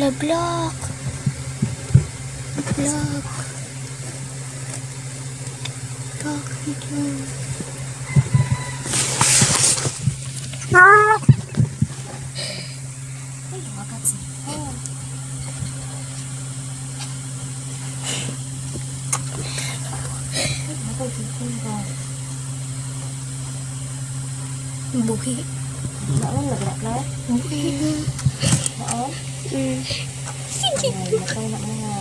le bloc. Bloc. bố plutôt. bụi bụi bụi bụi bố bụi Mm. Mo nga.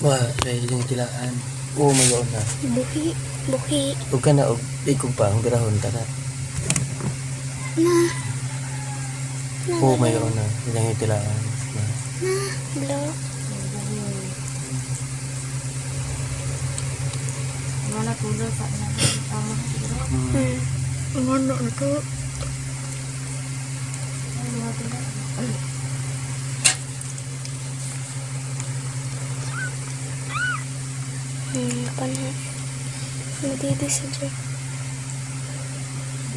Wah, yung tilaan. Oo, may yun na. Buhi. Buhi. Huwag ka na, og ikog pa, ang birahon ka na. Na. Na. Oo, may yun na. Ilang yung tilaan. Na. Na. Block. Ano na tulo sa na tama siguro. Hmm. Hmm. Ang ano na to? Hmm, pala. Matiti si Jack.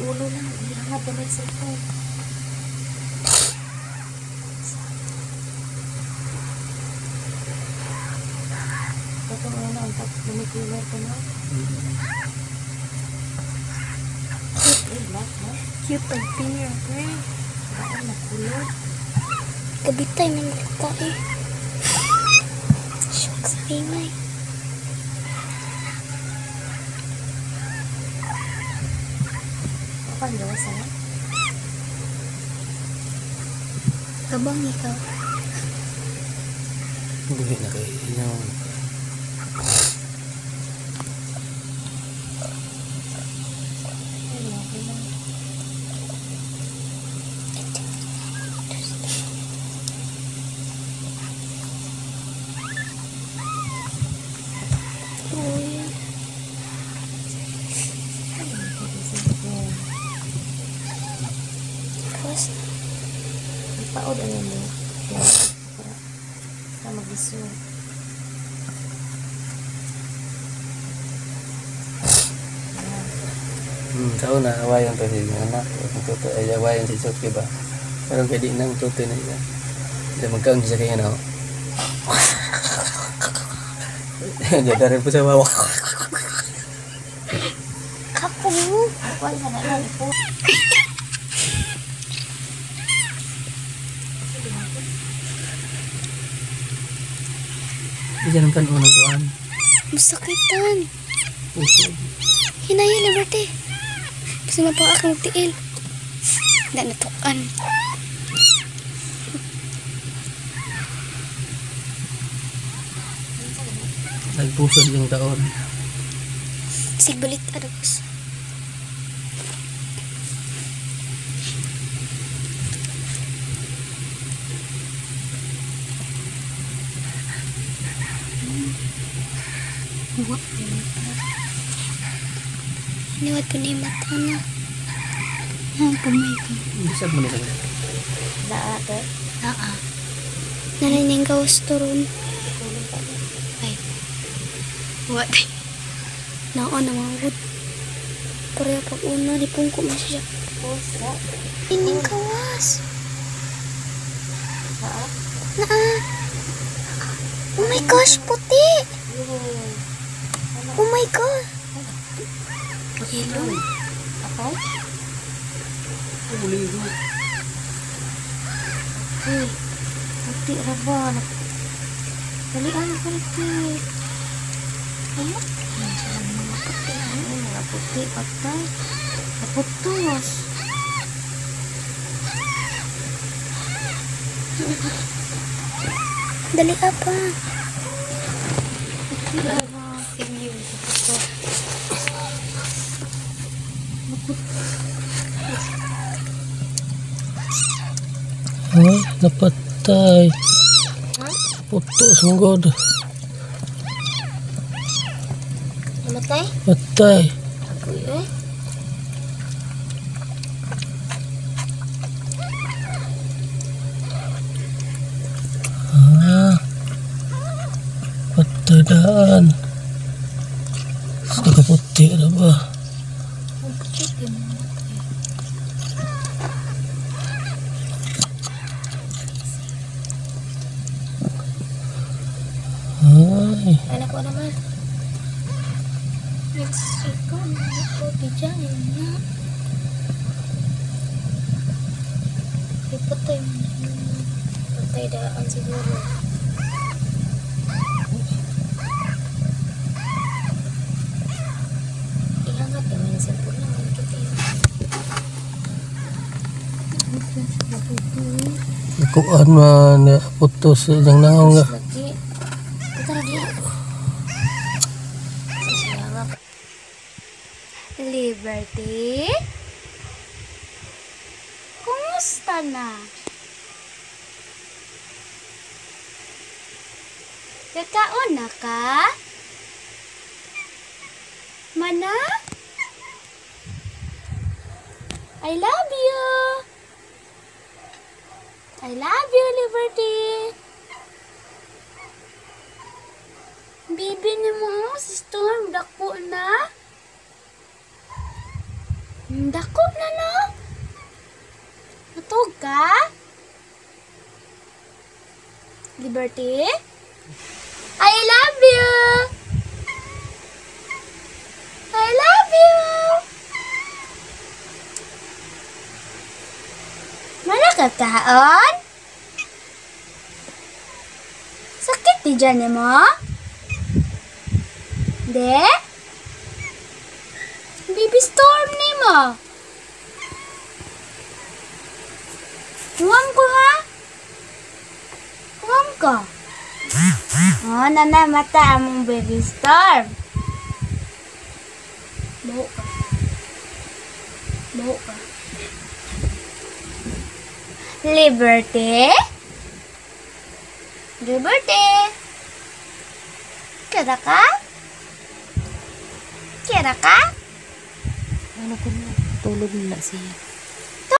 Ulo lang. Iangat na may cellphone. Ito nga na, ang pag-manicular ko na. Cute ang pinya, pre. Baka makulog. Kabitay ng lata eh. Diyosa. Kabang ikaw. Bigyan na kayo. Ipaod ano mo. Para, mag-iso. Hmm, sa una, awayan pa si anak. Ang tuto, ay awayan si Sophie ba? Pero pwede nang tuto na siya. Hindi magkaon siya kaya na. Jadi rin po sa. Wala na lang po. Diyan ang kanunang kuhan. Masakitan. Puso. Hinaya na bate. Kasi mapakakang tiil. Hindi natukan. Nagpusod yung daon. Sigbalit, adagos. Niwad po na yung mata na. Ang kamay ko. Bisa mo nila. Naate. Naa. Nananing gawas to ron. Tulong pa rin. Ay. What? Naon na mga wood. Korea pag una, di pungko mo siya. Ining gawas. Naa. Oh my gosh, puti. Yun. Oh my god. Yellow. Akay? Uli ko. Uy. Puti ra ba? Nak- Dali ang puti. Ayan. Ayan mga puti. Ay, mga puti. Patay. Oh, napatay. Puto sunggod. Namatay? Eh. Ah. Patay daan. Nakaputi na ba? Ang ay. Anak ko naman. Mexico, ako, diyan, yun na. Ipatay mo na yun. Patay daan siguro. Ihangat naman yung cellphone na. Kita. Kuan man na putos yang naong Liberty? Kumusta na? Kakaon na ka? Mana? I love you. I love you, Liberty. Bibi ni mo, si Storm, dako na. Dako na, no? Matug ka? Liberty? I love you! I love you! Mana ka kaon? Sakit di dyan mo? De? Baby storm ni mo. Huwam ko ha? Huwam ko. Oh, nana mata among baby storm. Bawa ka. Bawa ka. Liberty? Liberty? Kira ka? Kira ka? Ano ko na? Tulog na siya.